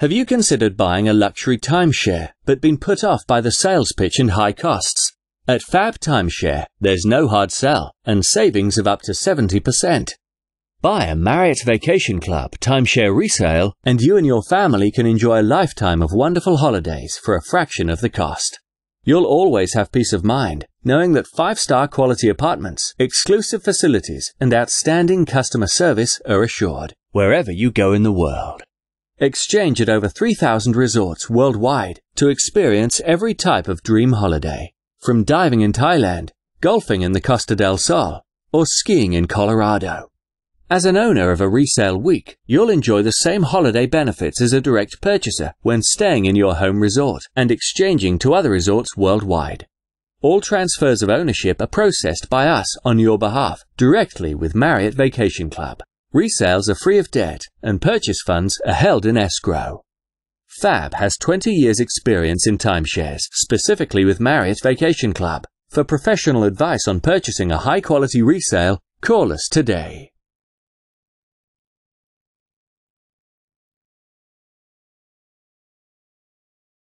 Have you considered buying a luxury timeshare but been put off by the sales pitch and high costs? At Fab Timeshare, there's no hard sell and savings of up to 70%. Buy a Marriott Vacation Club timeshare resale and you and your family can enjoy a lifetime of wonderful holidays for a fraction of the cost. You'll always have peace of mind knowing that five-star quality apartments, exclusive facilities, and outstanding customer service are assured wherever you go in the world. Exchange at over 3,000 resorts worldwide to experience every type of dream holiday, from diving in Thailand, golfing in the Costa del Sol, or skiing in Colorado. As an owner of a resale week, you'll enjoy the same holiday benefits as a direct purchaser when staying in your home resort and exchanging to other resorts worldwide. All transfers of ownership are processed by us on your behalf directly with Marriott Vacation Club. Resales are free of debt and purchase funds are held in escrow. Fab has 20 years experience in timeshares, specifically with Marriott Vacation Club. For professional advice on purchasing a high quality resale, call us today.